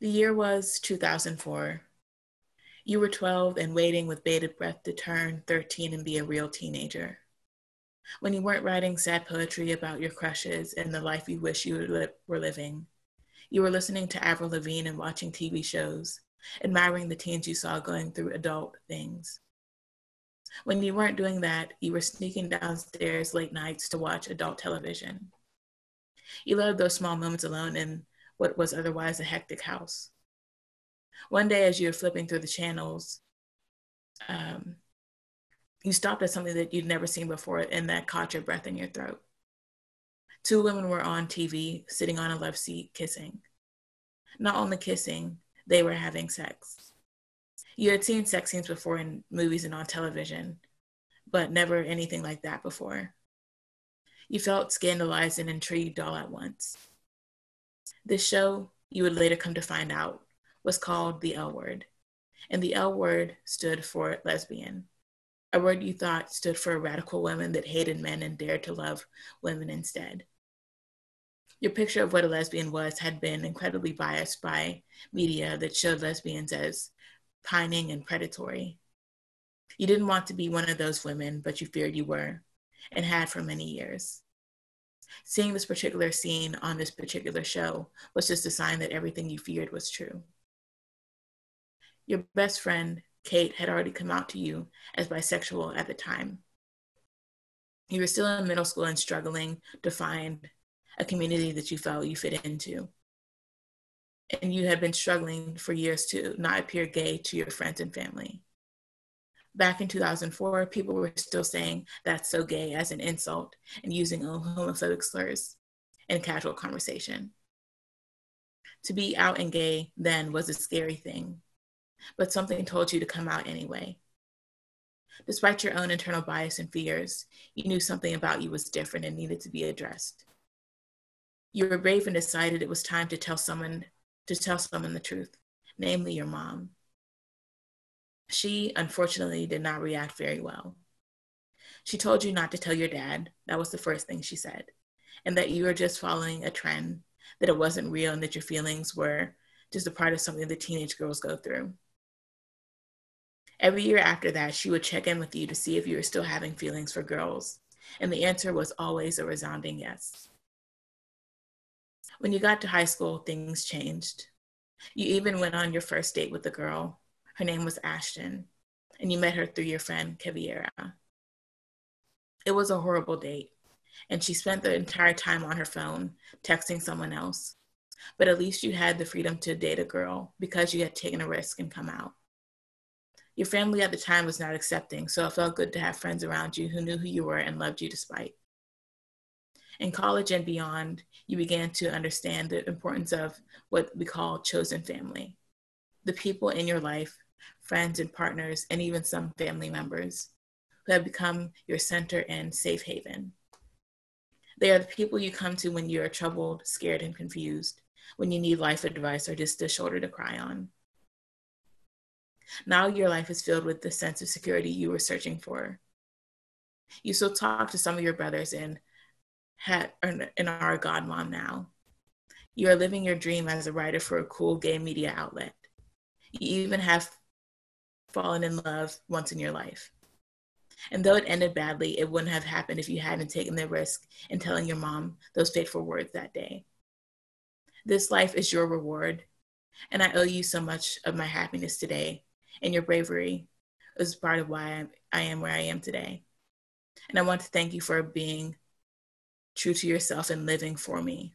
The year was 2004. You were 12 and waiting with bated breath to turn 13 and be a real teenager. When you weren't writing sad poetry about your crushes and the life you wish you were living, you were listening to Avril Lavigne and watching TV shows, admiring the teens you saw going through adult things. When you weren't doing that, you were sneaking downstairs late nights to watch adult television. You loved those small moments alone in what was otherwise a hectic house. One day, as you were flipping through the channels, um, you stopped at something that you'd never seen before and that caught your breath in your throat. Two women were on TV, sitting on a love seat, kissing. Not only kissing, they were having sex. You had seen sex scenes before in movies and on television, but never anything like that before. You felt scandalized and intrigued all at once. This show, you would later come to find out, was called the L word. And the L word stood for lesbian, a word you thought stood for radical women that hated men and dared to love women instead. Your picture of what a lesbian was had been incredibly biased by media that showed lesbians as pining and predatory. You didn't want to be one of those women, but you feared you were, and had for many years. Seeing this particular scene on this particular show was just a sign that everything you feared was true. Your best friend, Kate, had already come out to you as bisexual at the time. You were still in middle school and struggling to find a community that you felt you fit into. And you had been struggling for years to not appear gay to your friends and family. Back in 2004, people were still saying that's so gay as an insult and using homophobic slurs in casual conversation. To be out and gay then was a scary thing, but something told you to come out anyway. Despite your own internal bias and fears, you knew something about you was different and needed to be addressed. You were brave and decided it was time to tell someone to tell someone the truth, namely your mom. She, unfortunately, did not react very well. She told you not to tell your dad. That was the first thing she said. And that you were just following a trend, that it wasn't real, and that your feelings were just a part of something that teenage girls go through. Every year after that, she would check in with you to see if you were still having feelings for girls. And the answer was always a resounding yes. When you got to high school, things changed. You even went on your first date with a girl her name was Ashton, and you met her through your friend Caviera. It was a horrible date, and she spent the entire time on her phone texting someone else. But at least you had the freedom to date a girl because you had taken a risk and come out. Your family at the time was not accepting, so it felt good to have friends around you who knew who you were and loved you despite. In college and beyond, you began to understand the importance of what we call chosen family the people in your life friends and partners, and even some family members who have become your center and safe haven. They are the people you come to when you are troubled, scared, and confused, when you need life advice or just a shoulder to cry on. Now your life is filled with the sense of security you were searching for. You still talk to some of your brothers and, had, are a godmom now. You are living your dream as a writer for a cool gay media outlet. You even have fallen in love once in your life. And though it ended badly, it wouldn't have happened if you hadn't taken the risk in telling your mom those fateful words that day. This life is your reward, and I owe you so much of my happiness today, and your bravery is part of why I am where I am today. And I want to thank you for being true to yourself and living for me.